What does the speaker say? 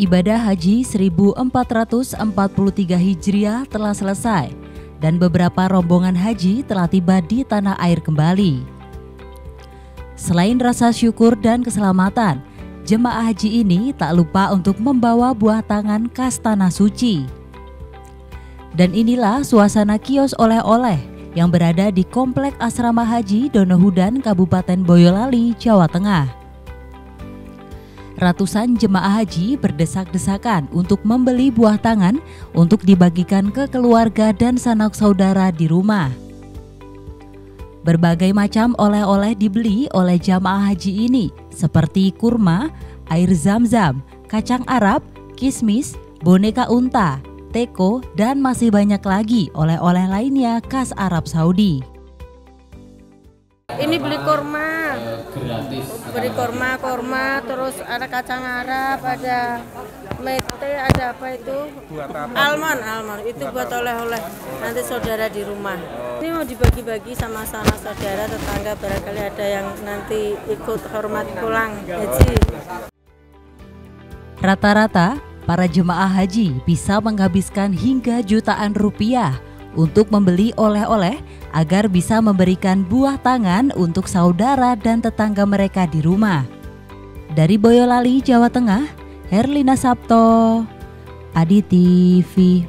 ibadah haji 1443 Hijriah telah selesai dan beberapa rombongan haji telah tiba di tanah air kembali. Selain rasa syukur dan keselamatan, jemaah haji ini tak lupa untuk membawa buah tangan khas tanah suci. Dan inilah suasana kios oleh-oleh yang berada di Komplek Asrama Haji Donohudan, Kabupaten Boyolali, Jawa Tengah ratusan jemaah haji berdesak-desakan untuk membeli buah tangan untuk dibagikan ke keluarga dan sanak saudara di rumah. Berbagai macam oleh-oleh dibeli oleh jamaah haji ini seperti kurma, air zam-zam, kacang Arab, kismis, boneka unta, teko, dan masih banyak lagi oleh-oleh lainnya khas Arab Saudi. Ini beli kurma, gratis? Beri korma korma terus ada kacang arab ada mete ada apa itu? Almond almond. Itu buat oleh-oleh. Nanti saudara di rumah. Ini mau dibagi-bagi sama sama saudara tetangga barangkali ada yang nanti ikut hormat pulang. Haji. Rata-rata para jemaah haji bisa menghabiskan hingga jutaan rupiah untuk membeli oleh-oleh agar bisa memberikan buah tangan untuk saudara dan tetangga mereka di rumah. Dari Boyolali, Jawa Tengah, Herlina Sabto, Adi TV.